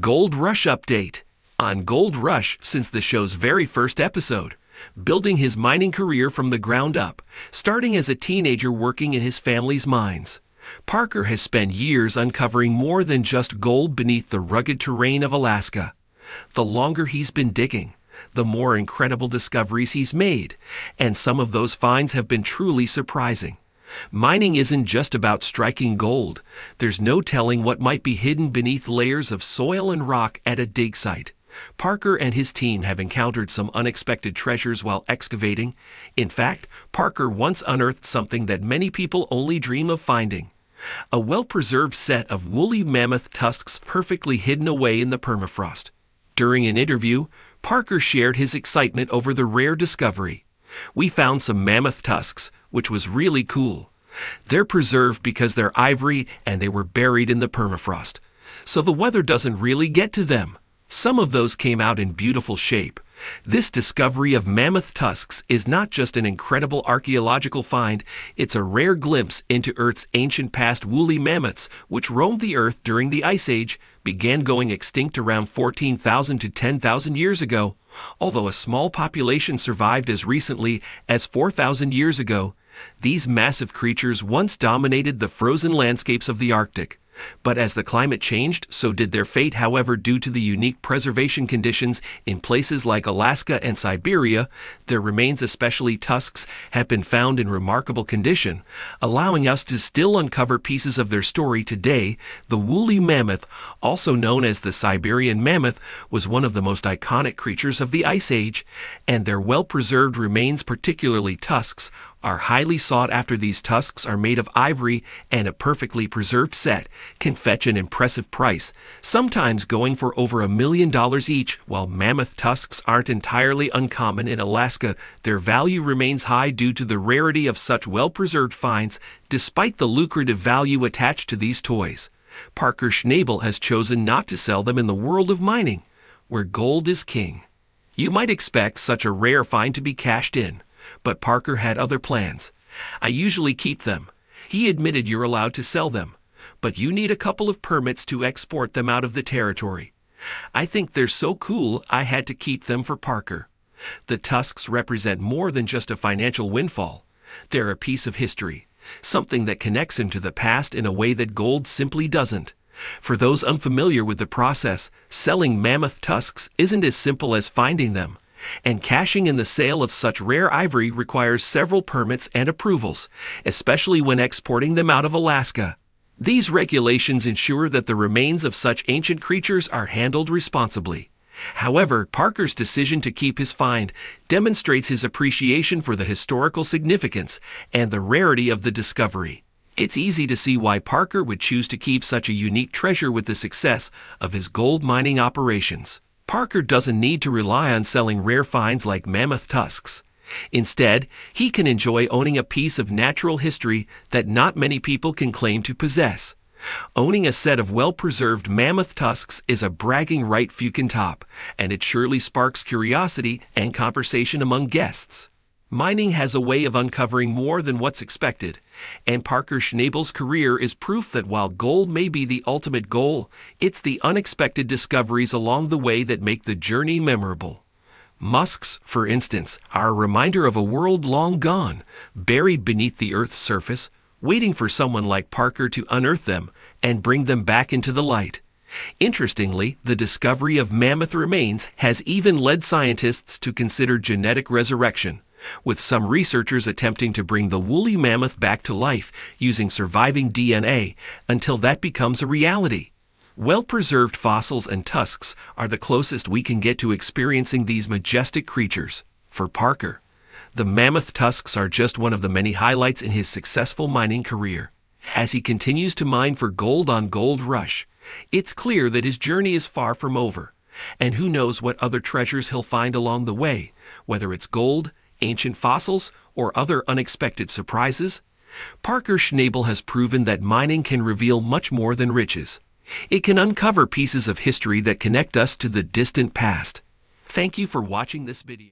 Gold Rush Update on Gold Rush since the show's very first episode, building his mining career from the ground up, starting as a teenager working in his family's mines. Parker has spent years uncovering more than just gold beneath the rugged terrain of Alaska. The longer he's been digging, the more incredible discoveries he's made, and some of those finds have been truly surprising. Mining isn't just about striking gold. There's no telling what might be hidden beneath layers of soil and rock at a dig site. Parker and his team have encountered some unexpected treasures while excavating. In fact, Parker once unearthed something that many people only dream of finding. A well-preserved set of woolly mammoth tusks perfectly hidden away in the permafrost. During an interview, Parker shared his excitement over the rare discovery. We found some mammoth tusks, which was really cool. They're preserved because they're ivory and they were buried in the permafrost. So the weather doesn't really get to them. Some of those came out in beautiful shape. This discovery of mammoth tusks is not just an incredible archaeological find, it's a rare glimpse into Earth's ancient past woolly mammoths, which roamed the Earth during the Ice Age, began going extinct around 14,000 to 10,000 years ago. Although a small population survived as recently as 4,000 years ago, these massive creatures once dominated the frozen landscapes of the Arctic. But as the climate changed, so did their fate. However, due to the unique preservation conditions in places like Alaska and Siberia, their remains, especially tusks, have been found in remarkable condition, allowing us to still uncover pieces of their story today. The woolly mammoth, also known as the Siberian mammoth, was one of the most iconic creatures of the Ice Age, and their well preserved remains, particularly tusks, are highly sought after these tusks are made of ivory and a perfectly preserved set can fetch an impressive price, sometimes going for over a million dollars each. While mammoth tusks aren't entirely uncommon in Alaska, their value remains high due to the rarity of such well-preserved finds despite the lucrative value attached to these toys. Parker Schnabel has chosen not to sell them in the world of mining, where gold is king. You might expect such a rare find to be cashed in, but Parker had other plans. I usually keep them. He admitted you're allowed to sell them, but you need a couple of permits to export them out of the territory. I think they're so cool I had to keep them for Parker. The tusks represent more than just a financial windfall. They're a piece of history, something that connects him to the past in a way that gold simply doesn't. For those unfamiliar with the process, selling mammoth tusks isn't as simple as finding them and cashing in the sale of such rare ivory requires several permits and approvals, especially when exporting them out of Alaska. These regulations ensure that the remains of such ancient creatures are handled responsibly. However, Parker's decision to keep his find demonstrates his appreciation for the historical significance and the rarity of the discovery. It's easy to see why Parker would choose to keep such a unique treasure with the success of his gold mining operations. Parker doesn't need to rely on selling rare finds like mammoth tusks. Instead, he can enjoy owning a piece of natural history that not many people can claim to possess. Owning a set of well-preserved mammoth tusks is a bragging right few can top, and it surely sparks curiosity and conversation among guests. Mining has a way of uncovering more than what's expected, and Parker Schnabel's career is proof that while gold may be the ultimate goal, it's the unexpected discoveries along the way that make the journey memorable. Musks, for instance, are a reminder of a world long gone, buried beneath the Earth's surface, waiting for someone like Parker to unearth them and bring them back into the light. Interestingly, the discovery of mammoth remains has even led scientists to consider genetic resurrection with some researchers attempting to bring the woolly mammoth back to life using surviving DNA until that becomes a reality. Well-preserved fossils and tusks are the closest we can get to experiencing these majestic creatures. For Parker, the mammoth tusks are just one of the many highlights in his successful mining career. As he continues to mine for gold on Gold Rush, it's clear that his journey is far from over. And who knows what other treasures he'll find along the way, whether it's gold, ancient fossils, or other unexpected surprises, Parker Schnabel has proven that mining can reveal much more than riches. It can uncover pieces of history that connect us to the distant past. Thank you for watching this video.